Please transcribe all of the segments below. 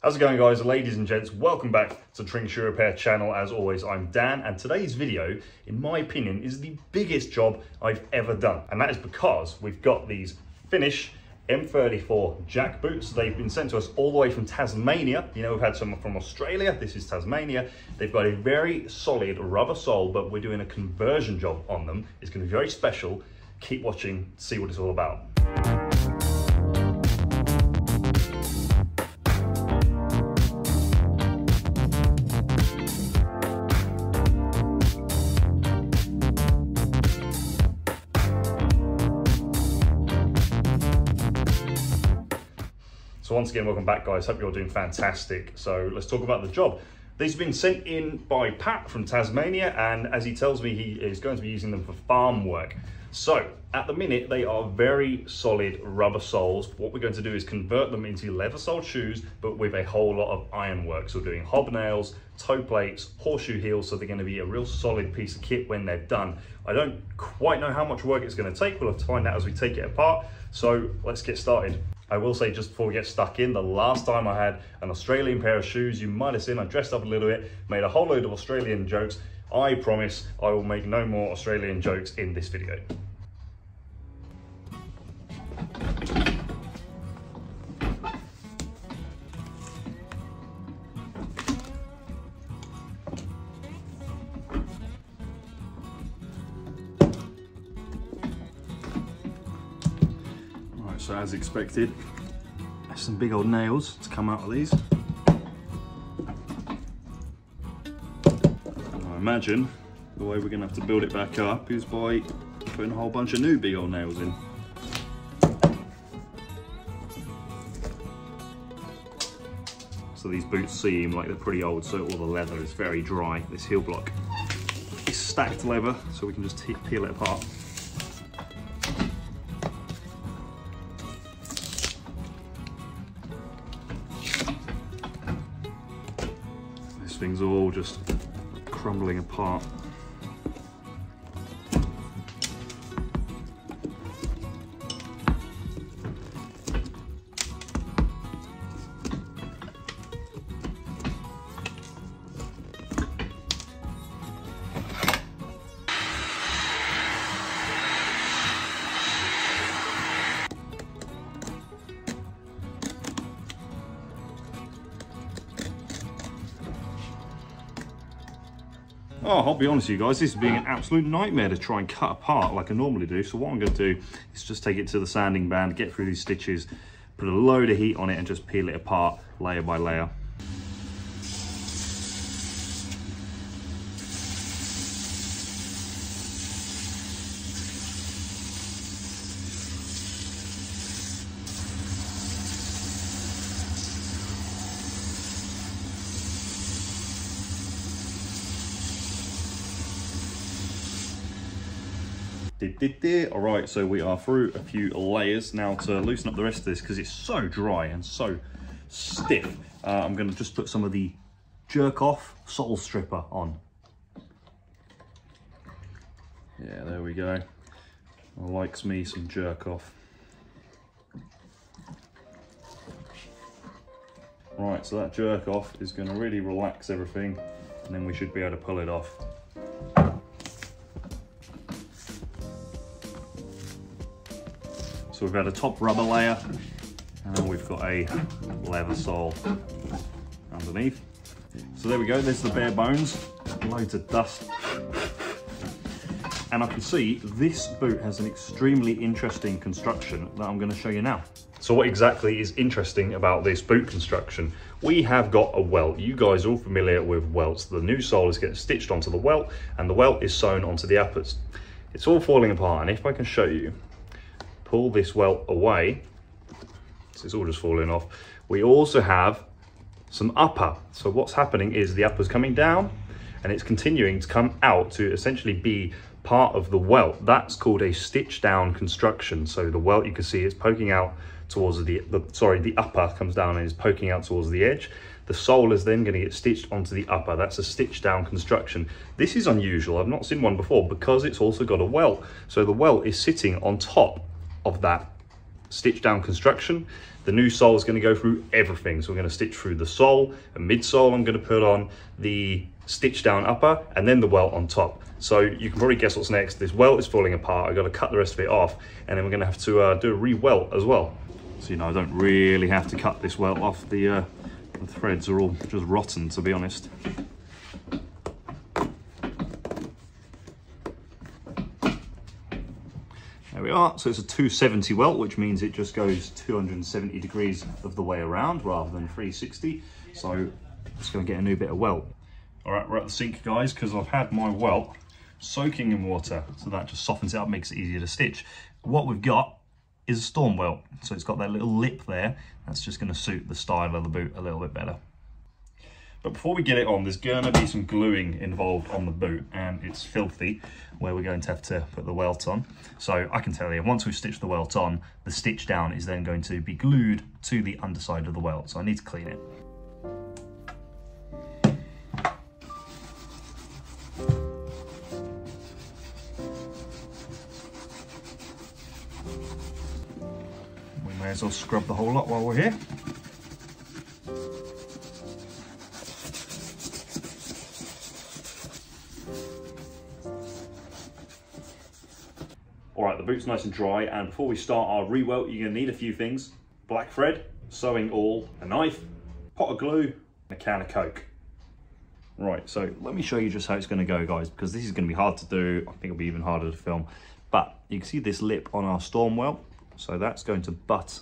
How's it going guys, ladies and gents? Welcome back to Tring Repair channel. As always, I'm Dan and today's video, in my opinion, is the biggest job I've ever done. And that is because we've got these Finnish M34 jack boots. They've been sent to us all the way from Tasmania. You know, we've had some from Australia. This is Tasmania. They've got a very solid rubber sole, but we're doing a conversion job on them. It's gonna be very special. Keep watching, see what it's all about. Once again, welcome back guys. Hope you're doing fantastic. So let's talk about the job. These have been sent in by Pat from Tasmania and as he tells me, he is going to be using them for farm work. So at the minute, they are very solid rubber soles. What we're going to do is convert them into leather sole shoes, but with a whole lot of iron work. So doing hobnails, toe plates, horseshoe heels. So they're gonna be a real solid piece of kit when they're done. I don't quite know how much work it's gonna take. We'll have to find out as we take it apart. So let's get started. I will say just before we get stuck in, the last time I had an Australian pair of shoes, you might have seen I dressed up a little bit, made a whole load of Australian jokes. I promise I will make no more Australian jokes in this video. Expected, there's some big old nails to come out of these. I imagine the way we're gonna have to build it back up is by putting a whole bunch of new big old nails in. So these boots seem like they're pretty old, so all the leather is very dry. This heel block is stacked leather, so we can just peel it apart. Thing's all just crumbling apart. Be honest with you guys, this is being an absolute nightmare to try and cut apart like I normally do. So what I'm going to do is just take it to the sanding band, get through these stitches, put a load of heat on it and just peel it apart layer by layer. All right, so we are through a few layers now to loosen up the rest of this because it's so dry and so stiff. Uh, I'm going to just put some of the jerk off sole stripper on. Yeah, there we go. Likes me some jerk off. Right, so that jerk off is going to really relax everything and then we should be able to pull it off. So we've got a top rubber layer and we've got a leather sole underneath. So there we go, there's the bare bones, loads of dust. And I can see this boot has an extremely interesting construction that I'm gonna show you now. So what exactly is interesting about this boot construction? We have got a welt. You guys are all familiar with welts. The new sole is getting stitched onto the welt and the welt is sewn onto the uppers. It's all falling apart and if I can show you, pull this welt away, so it's all just falling off, we also have some upper. So what's happening is the upper's coming down and it's continuing to come out to essentially be part of the welt. That's called a stitch down construction. So the welt you can see is poking out towards the, the sorry, the upper comes down and is poking out towards the edge. The sole is then going to get stitched onto the upper. That's a stitch down construction. This is unusual. I've not seen one before because it's also got a welt. So the welt is sitting on top of that stitch down construction. The new sole is gonna go through everything. So we're gonna stitch through the sole, a midsole I'm gonna put on, the stitch down upper, and then the welt on top. So you can probably guess what's next. This welt is falling apart. I've got to cut the rest of it off, and then we're gonna have to uh, do a re-welt as well. So, you know, I don't really have to cut this welt off. The, uh, the threads are all just rotten, to be honest. There we are. So it's a 270 welt, which means it just goes 270 degrees of the way around rather than 360. So it's going to get a new bit of welt. All right, we're at the sink, guys, because I've had my welt soaking in water. So that just softens it up, makes it easier to stitch. What we've got is a storm welt. So it's got that little lip there. That's just going to suit the style of the boot a little bit better. But before we get it on, there's to be some gluing involved on the boot and it's filthy where we're going to have to put the welt on. So I can tell you, once we've stitched the welt on, the stitch down is then going to be glued to the underside of the welt. So I need to clean it. We may as well scrub the whole lot while we're here. Boot's nice and dry, and before we start our re-welt, you're gonna need a few things. Black thread, sewing awl, a knife, pot of glue, and a can of Coke. Right, so let me show you just how it's gonna go, guys, because this is gonna be hard to do. I think it'll be even harder to film. But you can see this lip on our storm welt. So that's going to butt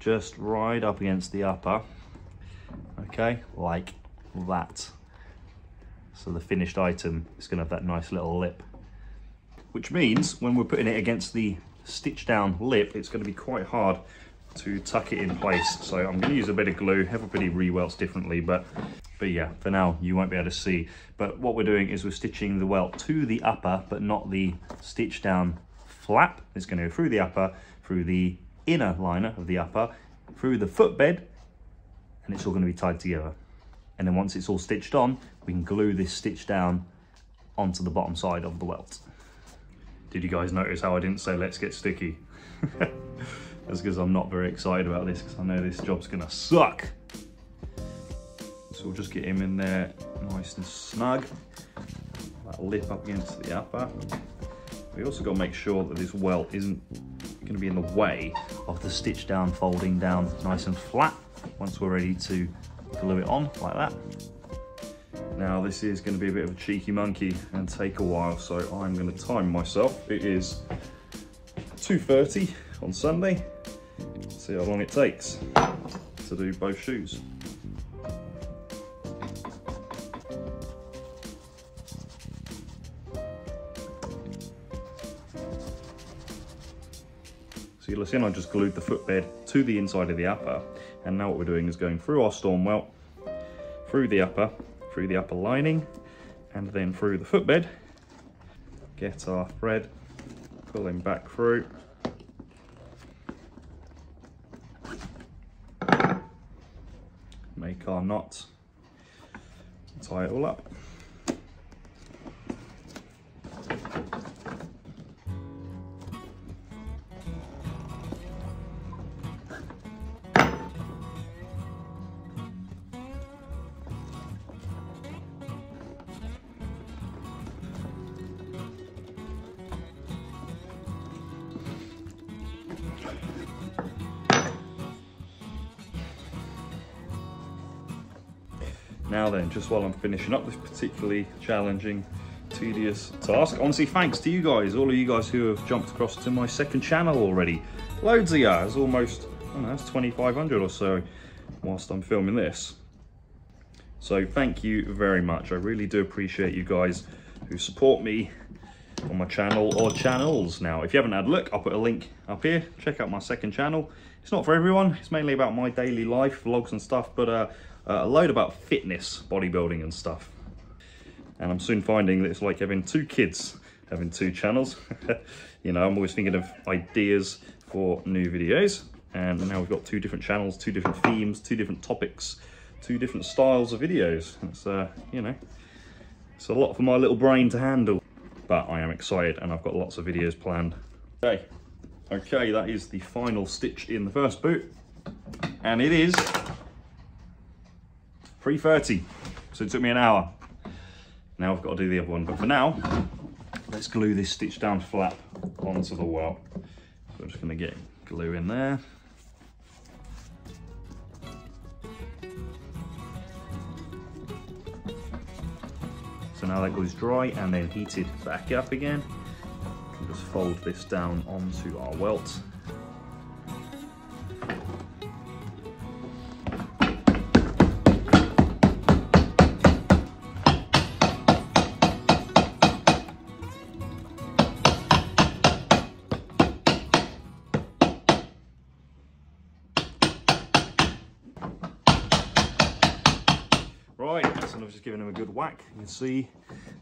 just right up against the upper. Okay, like that. So the finished item is gonna have that nice little lip which means when we're putting it against the stitch down lip, it's going to be quite hard to tuck it in place. So I'm going to use a bit of glue. Everybody re-welts differently, but but yeah, for now you won't be able to see. But what we're doing is we're stitching the welt to the upper, but not the stitch down flap. It's going to go through the upper, through the inner liner of the upper, through the footbed, and it's all going to be tied together. And then once it's all stitched on, we can glue this stitch down onto the bottom side of the welt. Did you guys notice how I didn't say let's get sticky? That's because I'm not very excited about this because I know this job's gonna suck. So we'll just get him in there nice and snug. That lip up against the upper. We also got to make sure that this welt isn't to be in the way of the stitch down folding down nice and flat once we're ready to glue it on like that. Now this is going to be a bit of a cheeky monkey and take a while, so I'm going to time myself. It is 2.30 on Sunday. See how long it takes to do both shoes. So you'll see I just glued the footbed to the inside of the upper and now what we're doing is going through our storm welt, through the upper, through the upper lining and then through the footbed. Get our thread, pulling back through. Make our knot, tie it all up. Now then, just while I'm finishing up this particularly challenging, tedious task, honestly, thanks to you guys, all of you guys who have jumped across to my second channel already. Loads of you, it's almost, I know, that's 2,500 or so whilst I'm filming this. So thank you very much. I really do appreciate you guys who support me on my channel or channels. Now, if you haven't had a look, I'll put a link up here. Check out my second channel. It's not for everyone. It's mainly about my daily life, vlogs and stuff, but uh, uh, a load about fitness, bodybuilding and stuff. And I'm soon finding that it's like having two kids having two channels. you know, I'm always thinking of ideas for new videos. And now we've got two different channels, two different themes, two different topics, two different styles of videos. It's, uh, you know, it's a lot for my little brain to handle. But I am excited and I've got lots of videos planned. Okay, okay, that is the final stitch in the first boot. And it is 3.30. So it took me an hour. Now I've got to do the other one. But for now, let's glue this stitch down flap onto the welt. So I'm just gonna get glue in there. So now that goes dry and then heated back up again, just fold this down onto our welt. Can see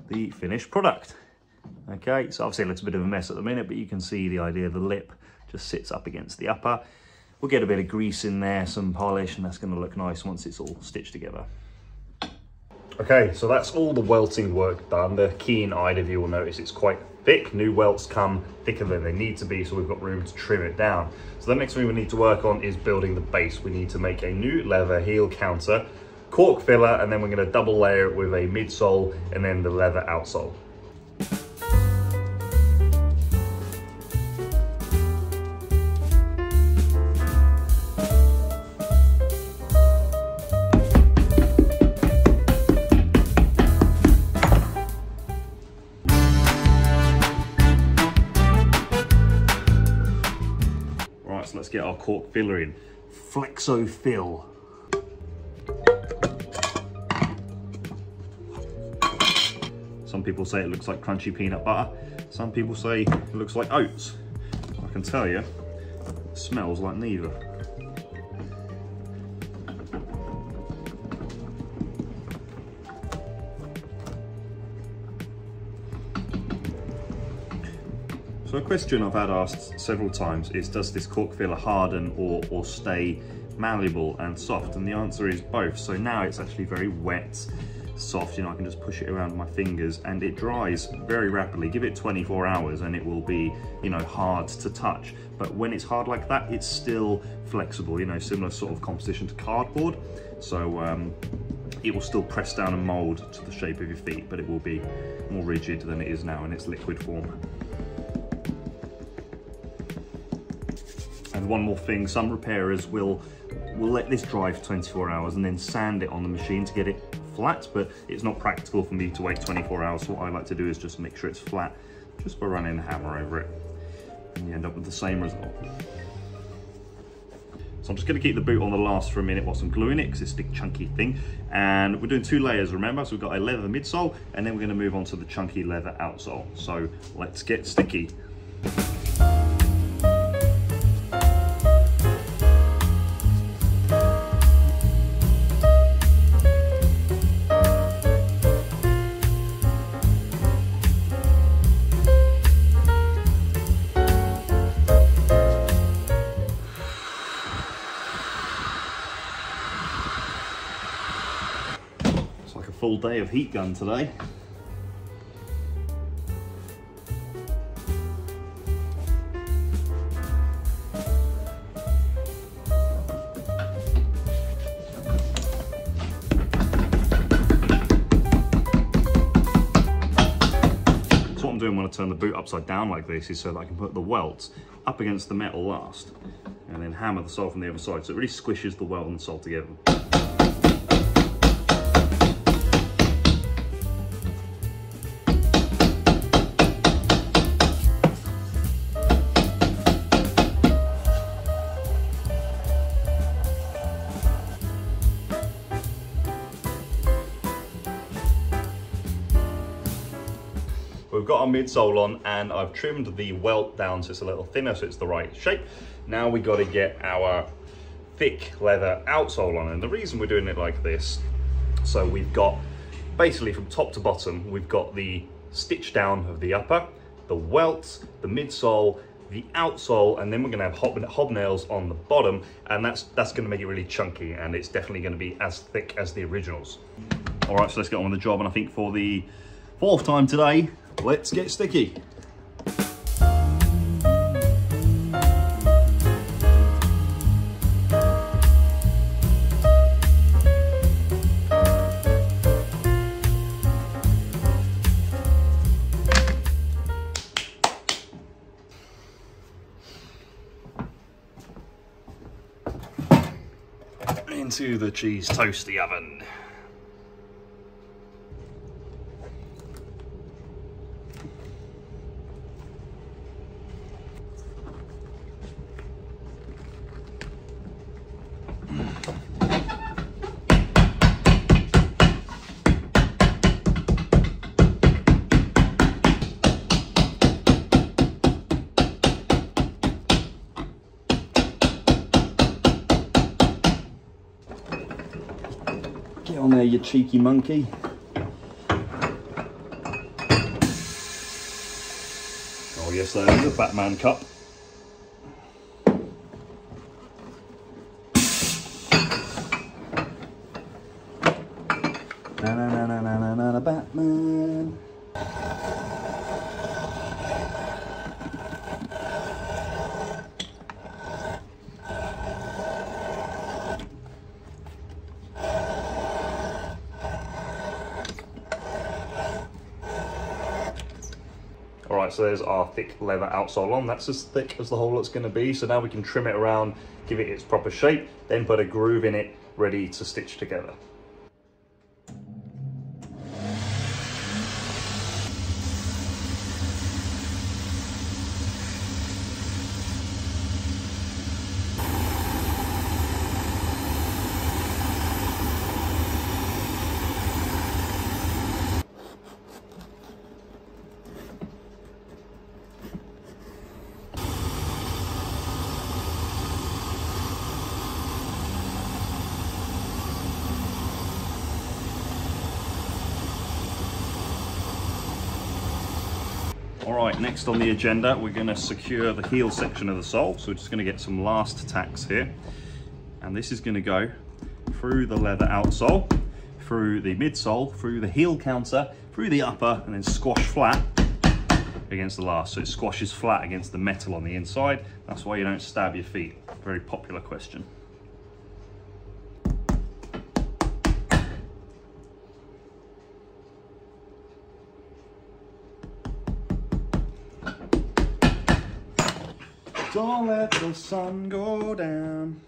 the finished product. Okay, so obviously it looks a bit of a mess at the minute, but you can see the idea the lip just sits up against the upper. We'll get a bit of grease in there, some polish, and that's gonna look nice once it's all stitched together. Okay, so that's all the welting work done. The keen-eyed of you will notice it's quite thick. New welts come thicker than they need to be, so we've got room to trim it down. So the next thing we need to work on is building the base. We need to make a new leather heel counter cork filler, and then we're gonna double layer it with a midsole and then the leather outsole. Right, so let's get our cork filler in. Flexo Fill. Some people say it looks like crunchy peanut butter. Some people say it looks like oats. I can tell you, it smells like neither. So a question I've had asked several times is, does this cork filler harden or, or stay malleable and soft? And the answer is both. So now it's actually very wet, soft, you know, I can just push it around my fingers and it dries very rapidly. Give it 24 hours and it will be, you know, hard to touch. But when it's hard like that, it's still flexible, you know, similar sort of composition to cardboard. So um, it will still press down and mold to the shape of your feet, but it will be more rigid than it is now in its liquid form. And one more thing, some repairers will will let this dry for 24 hours and then sand it on the machine to get it flat, but it's not practical for me to wait 24 hours. So what I like to do is just make sure it's flat just by running the hammer over it. And you end up with the same result. So I'm just gonna keep the boot on the last for a minute whilst I'm gluing it because it's a big chunky thing. And we're doing two layers, remember? So we've got a leather midsole and then we're gonna move on to the chunky leather outsole. So let's get sticky. Day of heat gun today. So what I'm doing when I turn the boot upside down like this is so that I can put the welt up against the metal last and then hammer the sole from the other side so it really squishes the welt and the sole together. Got our midsole on and I've trimmed the welt down so it's a little thinner so it's the right shape. Now we got to get our thick leather outsole on and the reason we're doing it like this, so we've got basically from top to bottom, we've got the stitch down of the upper, the welt, the midsole, the outsole, and then we're gonna have hob hobnails on the bottom, and that's that's gonna make it really chunky, and it's definitely gonna be as thick as the originals. All right, so let's get on with the job, and I think for the fourth time today, Let's get sticky. into the cheese toasty oven. You cheeky monkey. Oh yes, there's the Batman cup. Right, so there's our thick leather outsole on. That's as thick as the hole that's gonna be. So now we can trim it around, give it its proper shape, then put a groove in it, ready to stitch together. All right, next on the agenda, we're gonna secure the heel section of the sole. So we're just gonna get some last tacks here. And this is gonna go through the leather outsole, through the midsole, through the heel counter, through the upper, and then squash flat against the last. So it squashes flat against the metal on the inside. That's why you don't stab your feet. Very popular question. Don't let the sun go down.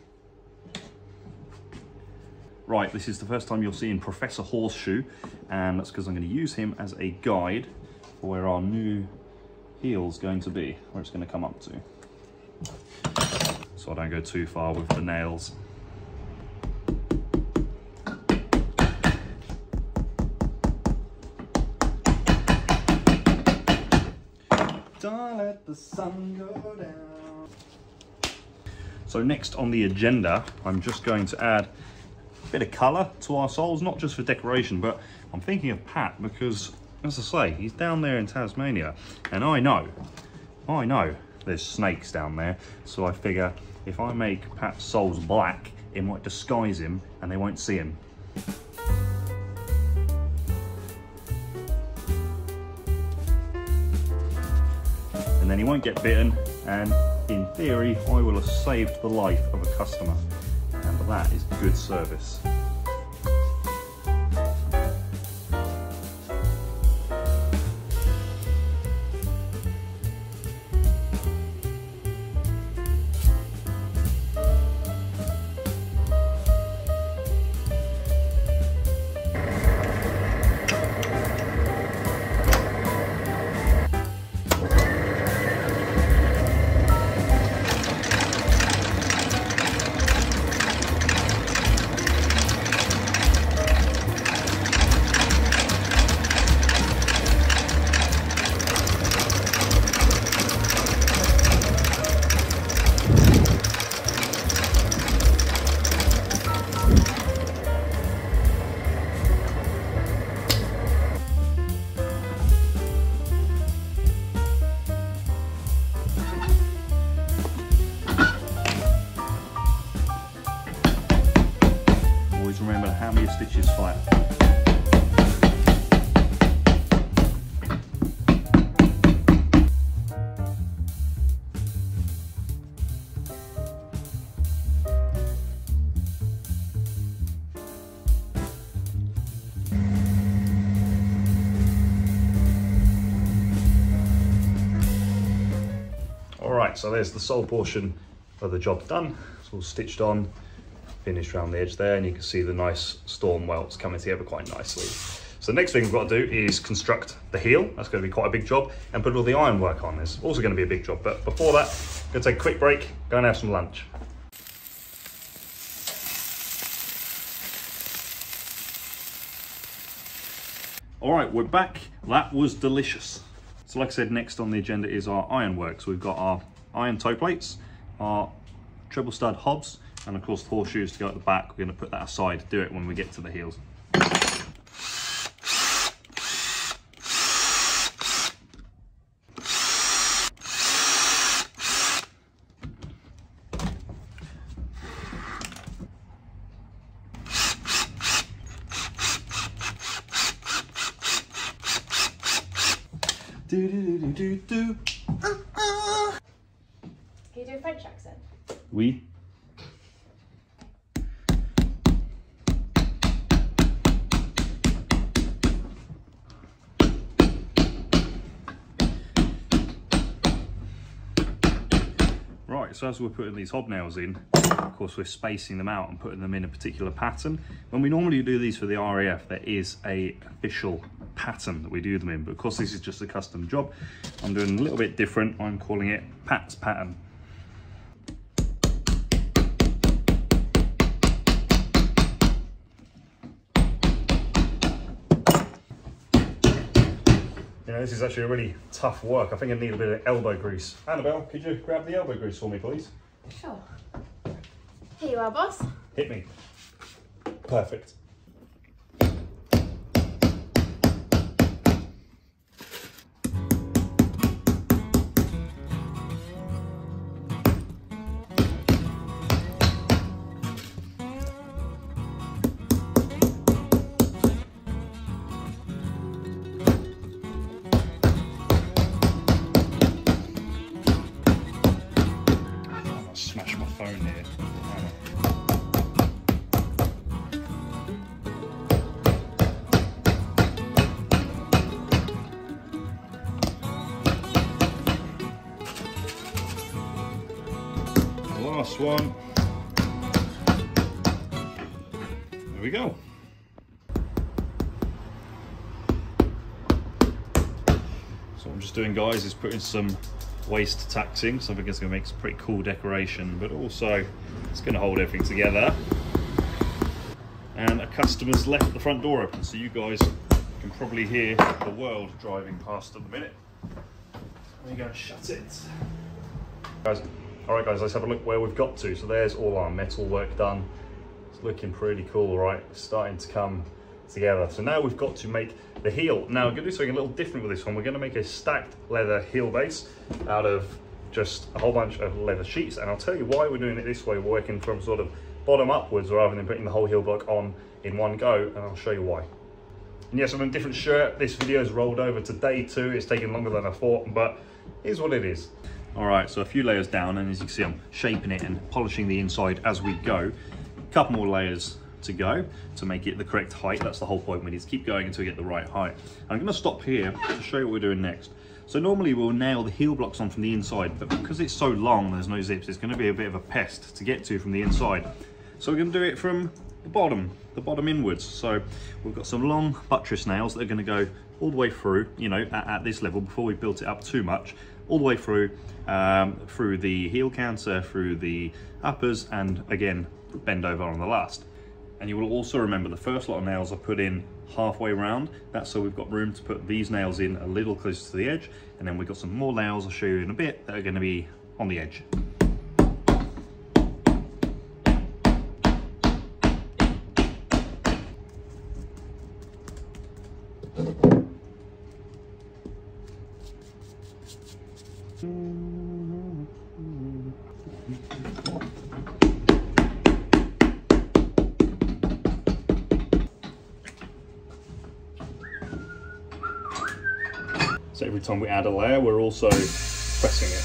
Right, this is the first time you're seeing Professor Horseshoe, and that's because I'm going to use him as a guide for where our new heel's going to be, where it's going to come up to. So I don't go too far with the nails. Don't let the sun go down. So next on the agenda, I'm just going to add a bit of colour to our soles, not just for decoration, but I'm thinking of Pat because, as I say, he's down there in Tasmania, and I know, I know there's snakes down there, so I figure if I make Pat's soles black, it might disguise him and they won't see him. and then he won't get bitten and in theory I will have saved the life of a customer and that is good service. Many stitches flat. All right, so there's the sole portion of the job done. It's all stitched on finished around the edge there and you can see the nice storm welts coming together quite nicely. So the next thing we've got to do is construct the heel. That's going to be quite a big job and put all the ironwork on. This also going to be a big job. But before that, I'm going to take a quick break, go and have some lunch. All right, we're back. That was delicious. So like I said, next on the agenda is our ironwork. So we've got our iron toe plates, our treble stud hobs, and of course the horseshoes to go at the back. We're gonna put that aside, do it when we get to the heels. Do do do do do. Can you do a French accent? Oui. Right, so as we're putting these hobnails in, of course we're spacing them out and putting them in a particular pattern. When we normally do these for the RAF, there is a official pattern that we do them in, but of course this is just a custom job. I'm doing a little bit different. I'm calling it Pat's pattern. You know, this is actually a really tough work. I think I need a bit of elbow grease. Annabelle, could you grab the elbow grease for me, please? Sure. Here you are, boss. Hit me. Perfect. Doing guys is putting some waste taxing, so I think it's going to make some pretty cool decoration, but also it's going to hold everything together. And a customer's left the front door open, so you guys can probably hear the world driving past at the minute. Let me go and shut it. Guys, all right guys, let's have a look where we've got to. So there's all our metal work done. It's looking pretty cool, right? It's starting to come together. So now we've got to make the heel. Now we're gonna do something a little different with this one. We're gonna make a stacked leather heel base out of just a whole bunch of leather sheets. And I'll tell you why we're doing it this way. We're working from sort of bottom upwards rather than putting the whole heel block on in one go. And I'll show you why. And yes, I'm in a different shirt. This video is rolled over to day two. It's taking longer than I thought, but here's what it is. All right, so a few layers down, and as you can see, I'm shaping it and polishing the inside as we go. A couple more layers to go to make it the correct height. That's the whole point. We need to keep going until we get the right height. I'm gonna stop here to show you what we're doing next. So normally we'll nail the heel blocks on from the inside, but because it's so long, there's no zips, it's gonna be a bit of a pest to get to from the inside. So we're gonna do it from the bottom, the bottom inwards. So we've got some long buttress nails that are gonna go all the way through, you know, at, at this level before we built it up too much, all the way through, um, through the heel counter, through the uppers, and again, bend over on the last. And you will also remember the first lot of nails I put in halfway round. That's so we've got room to put these nails in a little closer to the edge. And then we've got some more nails I'll show you in a bit that are gonna be on the edge. Time we add a layer, we're also pressing it.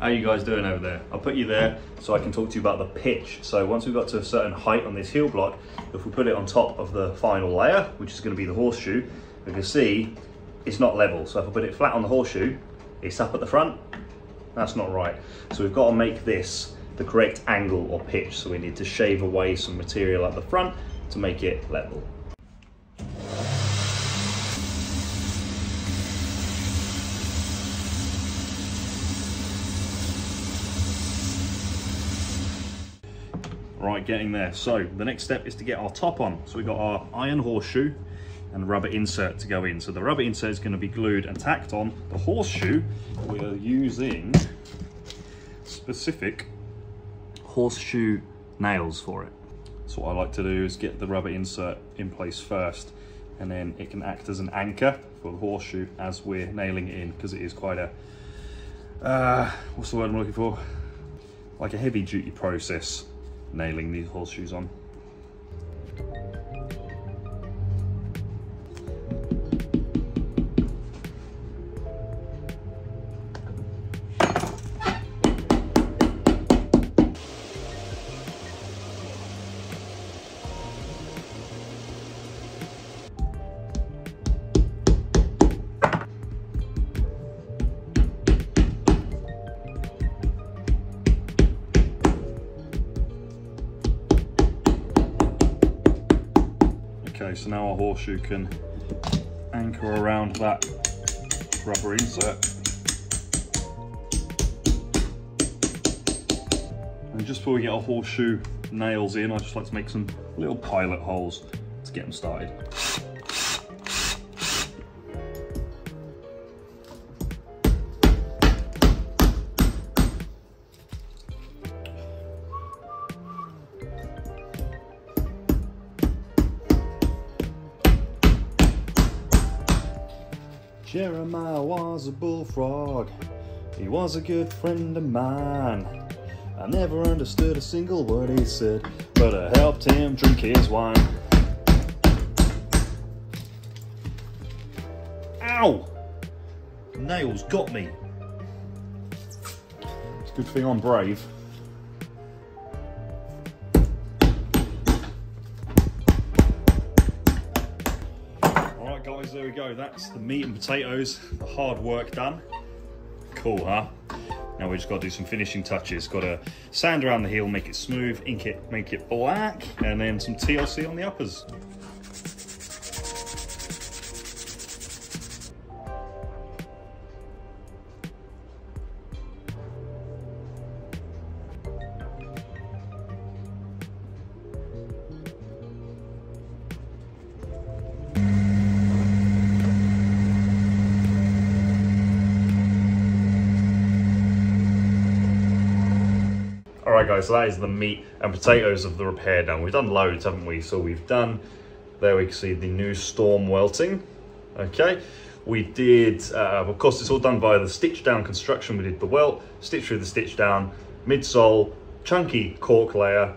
How are you guys doing over there? I'll put you there so I can talk to you about the pitch. So once we've got to a certain height on this heel block, if we put it on top of the final layer, which is going to be the horseshoe, we can see it's not level. So if I put it flat on the horseshoe, it's up at the front that's not right. So we've got to make this the correct angle or pitch. So we need to shave away some material at the front to make it level. Right, getting there. So the next step is to get our top on. So we've got our iron horseshoe and rubber insert to go in. So the rubber insert is going to be glued and tacked on. The horseshoe, we are using specific horseshoe nails for it. So what I like to do is get the rubber insert in place first and then it can act as an anchor for the horseshoe as we're nailing it in because it is quite a, uh, what's the word I'm looking for? Like a heavy duty process nailing these horseshoes on. So now our horseshoe can anchor around that rubber insert. And just before we get our horseshoe nails in, I just like to make some little pilot holes to get them started. Bullfrog. He was a good friend of mine. I never understood a single word he said, but I helped him drink his wine. Ow! Nails got me. It's a good thing I'm brave. We go. That's the meat and potatoes, the hard work done. Cool, huh? Now we just got to do some finishing touches. Got to sand around the heel, make it smooth, ink it, make it black, and then some TLC on the uppers. Guys, so that is the meat and potatoes of the repair done. We've done loads, haven't we? So we've done, there we can see the new storm welting, okay? We did, uh, of course, it's all done via the stitch down construction. We did the welt, stitch through the stitch down, midsole, chunky cork layer,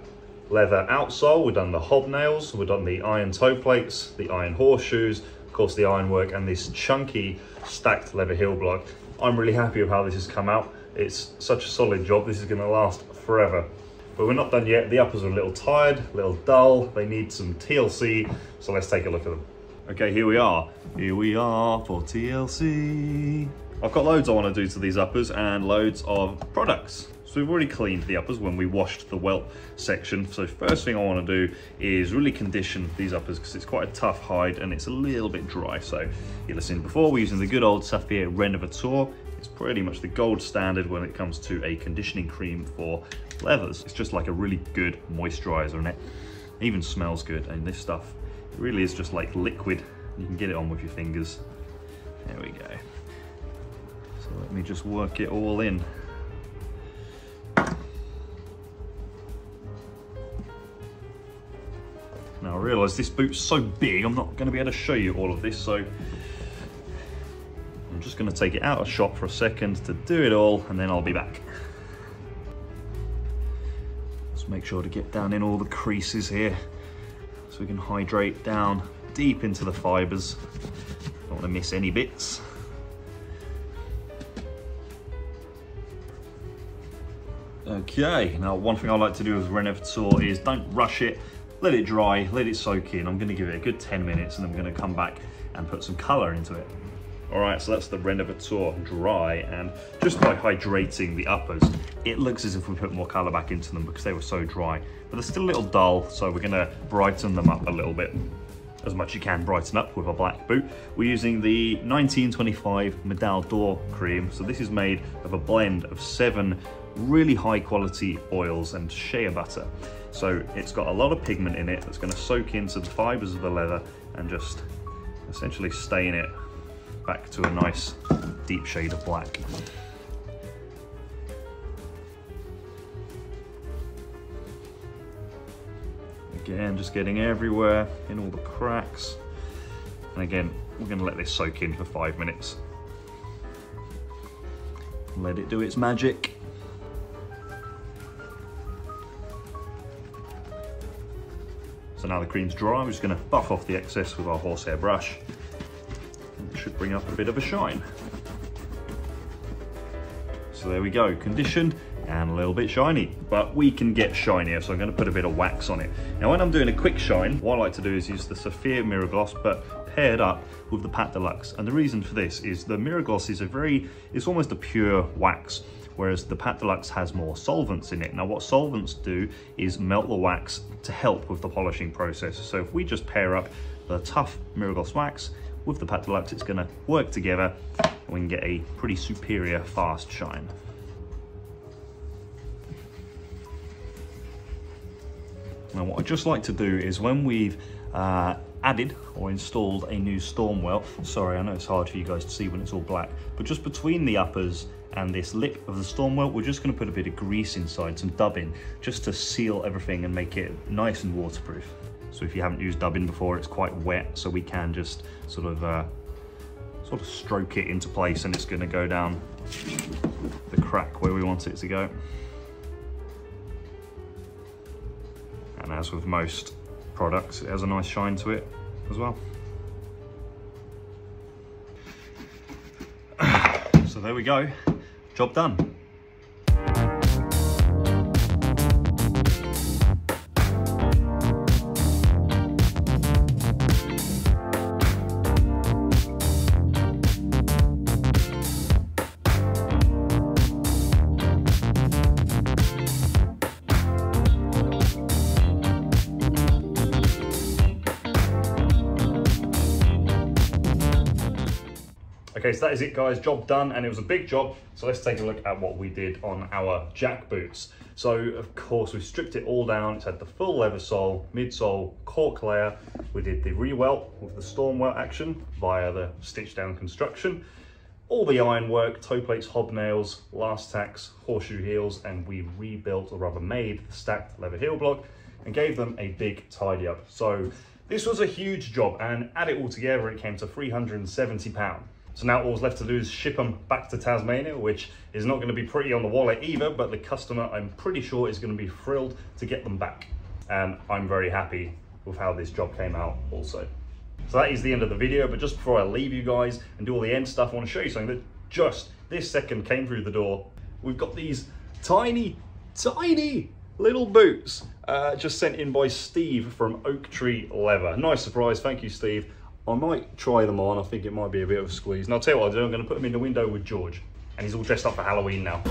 leather outsole. We've done the hobnails, we've done the iron toe plates, the iron horseshoes, of course, the ironwork, and this chunky stacked leather heel block. I'm really happy with how this has come out. It's such a solid job. This is going to last forever. But we're not done yet. The uppers are a little tired, a little dull. They need some TLC. So let's take a look at them. Okay, here we are. Here we are for TLC. I've got loads I want to do to these uppers and loads of products. So we've already cleaned the uppers when we washed the welt section. So first thing I want to do is really condition these uppers because it's quite a tough hide and it's a little bit dry. So you listened before, we're using the good old Saphir Renovateur. It's pretty much the gold standard when it comes to a conditioning cream for leathers. It's just like a really good moisturizer and it even smells good. And this stuff it really is just like liquid. You can get it on with your fingers. There we go. So let me just work it all in. Now I realise this boot's so big, I'm not going to be able to show you all of this, so Just to take it out of shop for a second to do it all, and then I'll be back. Let's make sure to get down in all the creases here, so we can hydrate down deep into the fibres. Don't want to miss any bits. Okay, now one thing I like to do with Renovateur is don't rush it, let it dry, let it soak in. I'm gonna give it a good 10 minutes and I'm gonna come back and put some color into it. All right, so that's the Renovateur dry, and just by hydrating the uppers, it looks as if we put more color back into them because they were so dry. But they're still a little dull, so we're gonna brighten them up a little bit as much as you can brighten up with a black boot. We're using the 1925 Médaille d'Or cream. So this is made of a blend of seven really high quality oils and shea butter. So it's got a lot of pigment in it that's gonna soak into the fibers of the leather and just essentially stain it back to a nice deep shade of black. Again, just getting everywhere in all the cracks. And again, we're gonna let this soak in for five minutes. Let it do its magic. So now the cream's dry, we're just gonna buff off the excess with our horsehair brush should bring up a bit of a shine. So there we go, conditioned and a little bit shiny, but we can get shinier, so I'm gonna put a bit of wax on it. Now when I'm doing a quick shine, what I like to do is use the Saphir Mirror Gloss, but paired up with the Pâte de Luxe. And the reason for this is the Mirror Gloss is a very, it's almost a pure wax, whereas the Pâte de Luxe has more solvents in it. Now what solvents do is melt the wax to help with the polishing process. So if we just pair up the tough Mirror Gloss wax with the Pâte de Luxe, it's gonna work together and we can get a pretty superior fast shine. Now what I'd just like to do is when we've uh, added or installed a new storm welt, sorry I know it's hard for you guys to see when it's all black, but just between the uppers and this lip of the storm welt, we're just gonna put a bit of grease inside, some dubbing, just to seal everything and make it nice and waterproof. So if you haven't used dubbing before, it's quite wet, so we can just sort of uh, sort of stroke it into place and it's gonna go down the crack where we want it to go. And as with most products, it has a nice shine to it as well. so there we go, job done. Okay, so that is it guys, job done, and it was a big job. So let's take a look at what we did on our jack boots. So of course we stripped it all down. It's had the full leather sole, midsole, cork layer. We did the re-welt with the storm welt action via the stitch down construction. All the ironwork, toe plates, hobnails, last tacks, horseshoe heels, and we rebuilt or rather made the stacked leather heel block and gave them a big tidy up. So this was a huge job and add it all together, it came to 370 pounds. So now all left to do is ship them back to Tasmania, which is not going to be pretty on the wallet either, but the customer, I'm pretty sure, is going to be thrilled to get them back. And I'm very happy with how this job came out also. So that is the end of the video, but just before I leave you guys and do all the end stuff, I want to show you something that just this second came through the door. We've got these tiny, tiny little boots uh, just sent in by Steve from Oak Tree Leather. Nice surprise, thank you Steve. I might try them on. I think it might be a bit of a squeeze. And I'll tell you what I'll do. I'm going to put them in the window with George. And he's all dressed up for Halloween now.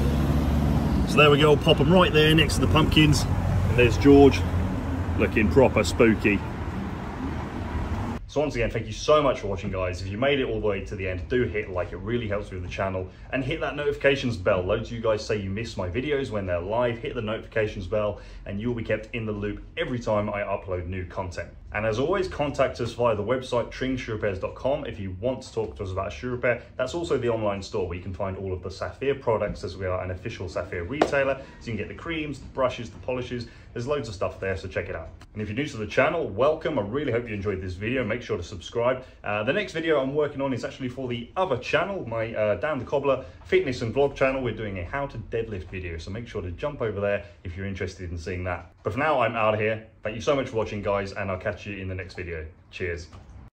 So there we go. Pop them right there next to the pumpkins. And there's George looking proper spooky. So once again, thank you so much for watching guys. If you made it all the way to the end, do hit like, it really helps with the channel. And hit that notifications bell. Loads of you guys say you miss my videos when they're live. Hit the notifications bell and you'll be kept in the loop every time I upload new content. And as always, contact us via the website tringshoerepairs.com if you want to talk to us about a shoe repair. That's also the online store where you can find all of the Saphir products as we are an official Saphir retailer. So you can get the creams, the brushes, the polishes. There's loads of stuff there, so check it out. And if you're new to the channel, welcome. I really hope you enjoyed this video. Make sure to subscribe. Uh, the next video I'm working on is actually for the other channel, my uh, Dan the Cobbler fitness and vlog channel. We're doing a how to deadlift video, so make sure to jump over there if you're interested in seeing that. But for now, I'm out of here. Thank you so much for watching, guys, and I'll catch you in the next video. Cheers.